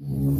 you